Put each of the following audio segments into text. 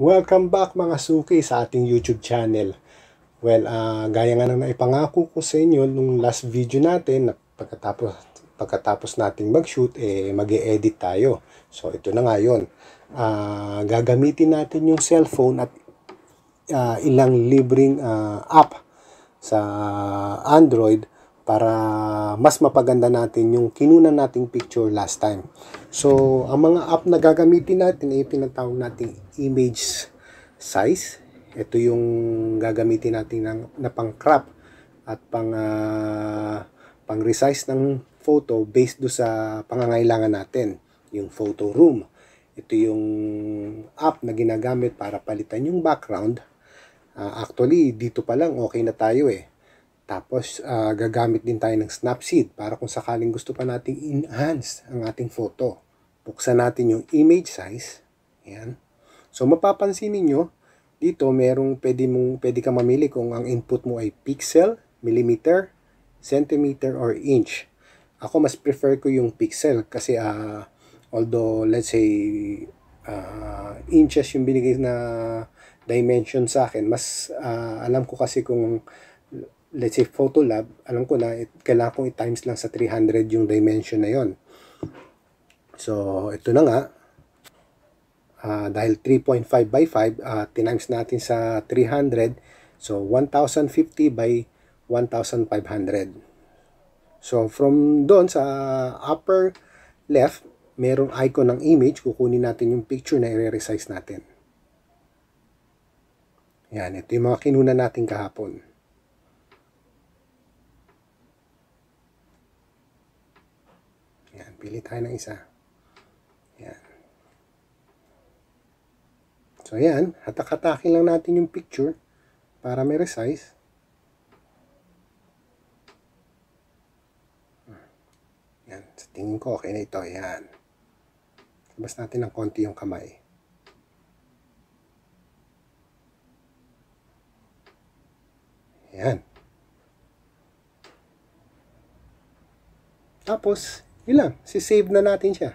Welcome back mga suki sa ating YouTube channel. Well, uh, gaya nga nang naipangako ko sa inyo nung last video natin na pagkatapos, pagkatapos nating mag-shoot, eh, mag edit tayo. So, ito na nga yun. Uh, gagamitin natin yung cellphone at uh, ilang libreng uh, app sa Android para mas mapaganda natin yung kinunan nating picture last time. So, ang mga app na gagamitin natin ay tinatawag nating image size. Ito yung gagamitin natin ng, na pang crop at pang uh, pang resize ng photo based do sa pangangailangan natin, yung photo room. Ito yung app na ginagamit para palitan yung background. Uh, actually, dito pa lang okay na tayo eh tapos, uh, gagamit din tayo ng Snapseed para kung sakaling gusto pa nating enhance ang ating photo. Buksan natin yung image size. Yan. So, mapapansin niyo dito merong pwede, mong, pwede ka mamili kung ang input mo ay pixel, millimeter, centimeter, or inch. Ako mas prefer ko yung pixel kasi uh, although let's say uh, inches yung binigay na dimension sa akin, mas uh, alam ko kasi kung let's say photo lab, alam ko na it, kailangan kong i-times lang sa 300 yung dimension na yon. So, ito na nga. Uh, dahil 3.5 by 5, uh, tinimes natin sa 300. So, 1,050 by 1,500. So, from doon sa upper left, merong icon ng image. Kukunin natin yung picture na i-resize natin. Yan, ito yung mga kinuna natin kahapon. Pili tayo ng isa. Yan. So, yan. Hatak-hatakin lang natin yung picture para may resize. Yan. Sa tingin ko, okay na ito. Yan. Labas natin ng konti yung kamay. Yan. Tapos, yun lang, si-save na natin siya.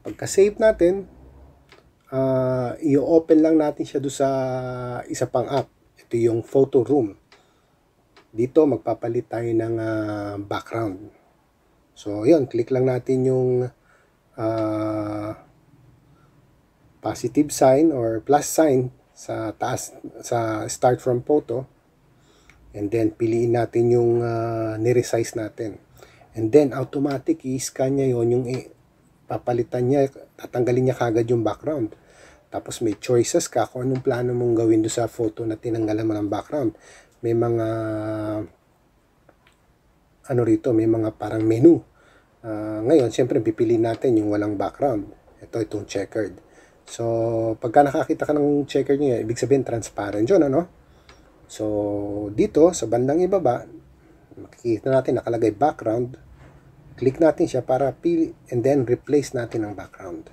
Pagka-save natin, uh, i-open lang natin siya do sa isa pang app. Ito yung photo room. Dito, magpapalit tayo ng uh, background. So, yun, click lang natin yung uh, positive sign or plus sign sa taas, sa start from photo And then, piliin natin yung uh, niresize natin. And then, automatic, i-scan niya yon yung papalitan niya, tatanggalin niya kagad yung background. Tapos may choices ka kung anong plano mong gawin do sa photo na tinanggalan mo ng background. May mga ano rito, may mga parang menu. Uh, ngayon, siyempre, pipiliin natin yung walang background. Ito, itong checkered. So, pagka nakakita ka ng checkered niya, ibig sabihin transparent yun, ano? So, dito sa bandang ibaba, makikita natin nakalagay background. Click natin siya para pili and then replace natin ang background.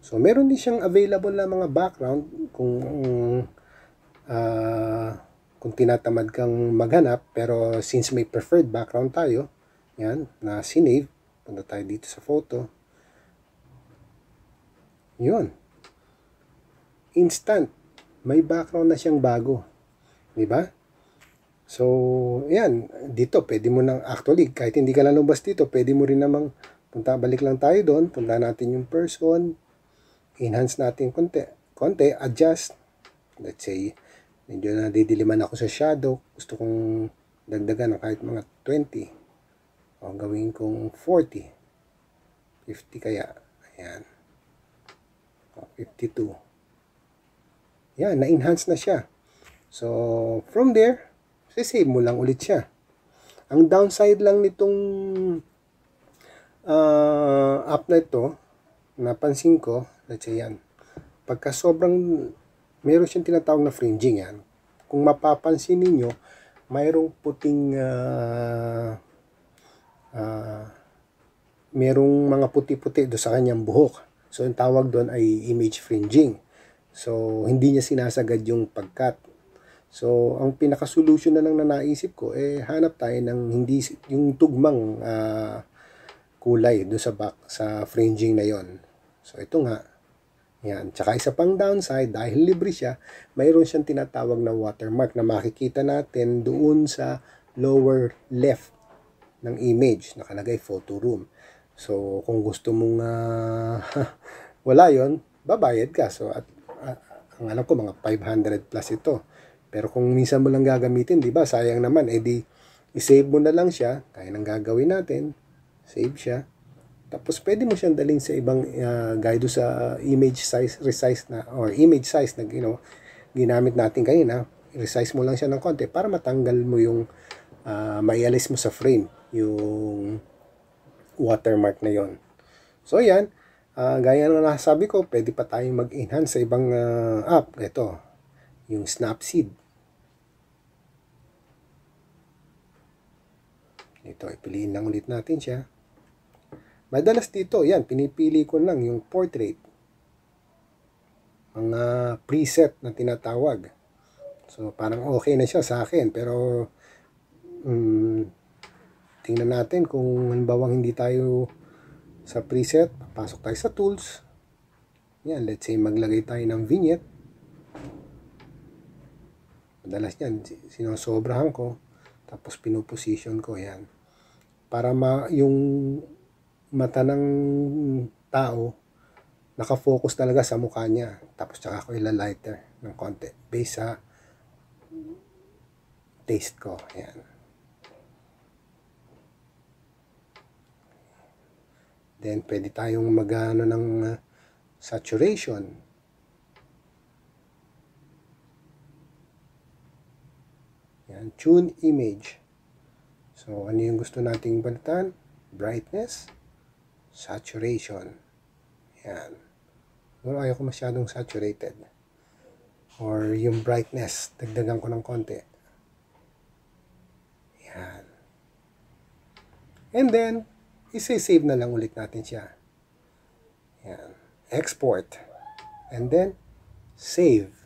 So, meron din siyang available na mga background kung uh, kung tinatamad kang maghanap pero since may preferred background tayo, yan, na sinave, punta tayo dito sa photo. Yun. Instant. May background na siyang bago. Di ba? So, yan. Dito, pwede mo nang, actually, kahit hindi ka lalabas dito, pwede mo rin namang, punta, balik lang tayo doon, punta natin yung person, enhance natin konti, konti, adjust. Let's say, medyo nadidiliman ako sa shadow, gusto kong dagdagan ng kahit mga 20. O gawin kong 40. 50 kaya. Ayan. O, 52. Yan, na-enhance na siya. So, from there, sisave mo lang ulit siya. Ang downside lang nitong uh, app na ito, napansin ko, let's say yan, pagka sobrang, meron siyang tinatawag na fringing yan. Kung mapapansin ninyo, mayroong puting, uh, uh, merong mga puti-puti do sa kanyang buhok. So, yung tawag doon ay image fringing. So, hindi niya sinasagad yung pagkat So, ang pinaka-solution na lang na naisip ko, eh, hanap tayo ng hindi, yung tugmang uh, kulay do sa back, sa fringing na yon So, ito nga. Yan. Tsaka isa pang downside, dahil libre siya, mayroon siyang tinatawag na watermark na makikita natin doon sa lower left ng image. Nakalagay photo room. So, kung gusto mong uh, wala yon babayad ka. So, at, uh, ang alam ko, mga 500 plus ito. Pero kung minsan mo lang gagamitin, di ba, sayang naman, edi i-save mo na lang siya, kaya nang gagawin natin, save siya. Tapos pwede mo siyang dalhin sa ibang uh, guide sa image size, resize na, or image size na you know, ginamit natin kanina. Resize mo lang siya ng konti para matanggal mo yung, uh, maialis mo sa frame, yung watermark na yon. So yan, uh, gaya na nasabi ko, pwede pa tayong mag-enhance sa ibang uh, app. Ito, yung Snapseed. Ito, ipiliin lang ulit natin siya. Madalas dito, yan, pinipili ko lang yung portrait. Mga preset na tinatawag. So, parang okay na siya sa akin. Pero, um, tingnan natin kung halimbawa hindi tayo sa preset, papasok tayo sa tools. Yan, let's say maglagay tayo ng vignette. Madalas yan, sinosobrahan ko. Tapos pinuposition ko, yan. Para ma, yung mata ng tao nakafocus talaga sa mukha niya. Tapos tsaka ako ilalighter ng konti based sa taste ko. Ayan. Then, pwede tayong magano ng uh, saturation. Yan, tune image. So, ano yung gusto nating balitan? Brightness saturation. Yan. Siguro ayaw masyadong saturated. Or yung brightness, dagdagan ko ng konti. Yan. And then, isa-save na lang ulit natin siya. Yan. Export. And then, save.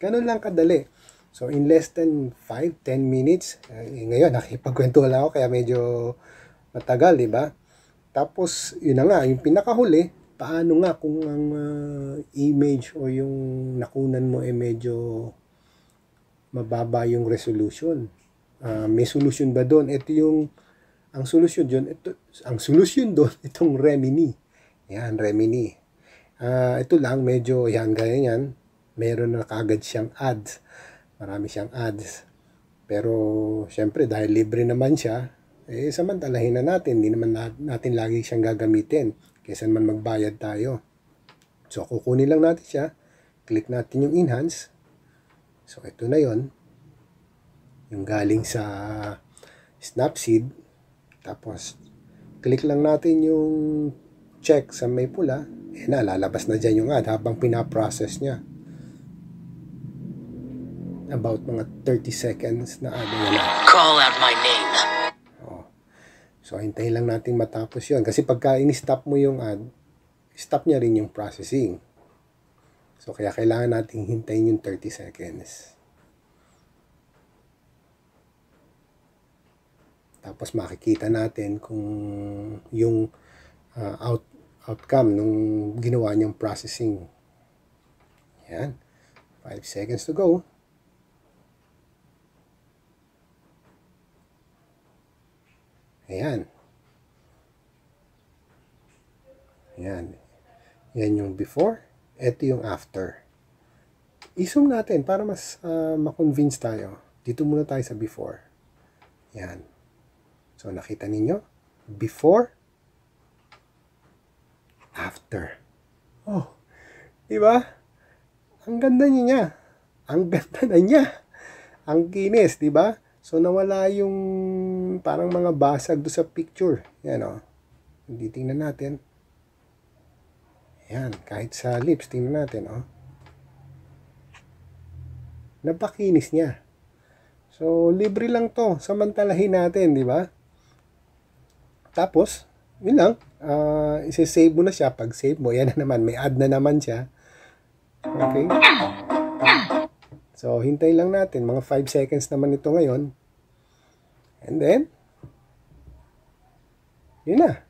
Ganun lang kadali. So, in less than 5-10 minutes, eh, ngayon, nakipagkwento lang ako, kaya medyo matagal, di ba? Tapos, yun na nga, yung pinakahuli, paano nga kung ang uh, image o yung nakunan mo ay medyo mababa yung resolution. Uh, may solution ba doon? Ito yung, ang solution doon, ito, ang solution doon, itong Remini. Yan, Remini. Uh, ito lang, medyo, yan, gaya yan, meron na kagad siyang ads. Marami siyang ads. Pero, syempre, dahil libre naman siya, eh samantalahin na natin, hindi naman natin lagi siyang gagamitin kaysa naman magbayad tayo. So kukunin lang natin siya, click natin yung enhance. So ito na yon yung galing sa Snapseed. Tapos click lang natin yung check sa may pula. Eh na, lalabas na dyan yung ad habang pinaprocess niya. About mga 30 seconds na ad. Call out my name. So, hintayin lang natin matapos yon Kasi pagka in-stop mo yung ad, stop niya rin yung processing. So, kaya kailangan natin hintayin yung 30 seconds. Tapos makikita natin kung yung uh, out, outcome nung ginawa niyang processing. Yan. 5 seconds to go. Ayan. Ayan. Yan yung before. Ito yung after. I-zoom natin para mas uh, ma-convince tayo. Dito muna tayo sa before. Yan. So, nakita ninyo? Before. After. Oh. Diba? Ang ganda niya. Ang ganda na niya. Ang kinis, diba? So, nawala yung parang mga basag do sa picture. Yan o. Oh. Hindi tingnan natin. Yan. Kahit sa lips, tingnan natin o. Oh. Napakinis niya. So, libre lang to. Samantalahin natin, di ba? Tapos, yun lang. Uh, isi-save mo na siya. Pag save mo, yan na naman. May add na naman siya. Okay? So, hintay lang natin. Mga 5 seconds naman ito ngayon. And then, yun na.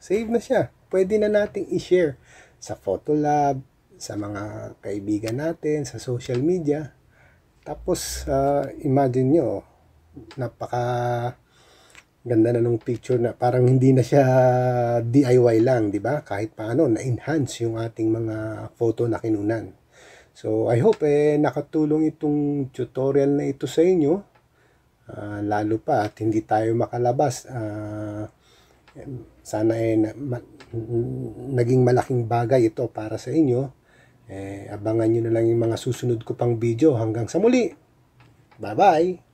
Save na siya. pwede na nating i-share sa Photolab, sa mga kaibigan natin, sa social media. Tapos, uh, imagine nyo, napaka ganda na ng picture na parang hindi na siya DIY lang, di ba? Kahit paano, na-enhance yung ating mga photo na kinunan. So, I hope eh, nakatulong itong tutorial na ito sa inyo. Uh, lalo pa at hindi tayo makalabas. Uh, sana eh, na, ma, naging malaking bagay ito para sa inyo. Eh, abangan nyo na lang yung mga susunod ko pang video. Hanggang sa muli. Bye-bye!